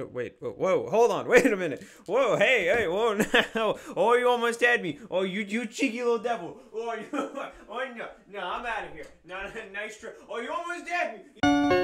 Wait, whoa, whoa, hold on, wait a minute. Whoa, hey, hey, whoa, no. Oh, you almost had me. Oh, you, you cheeky little devil. Oh, you, oh no, no, I'm out of here. No, nice try. Oh, you almost had me.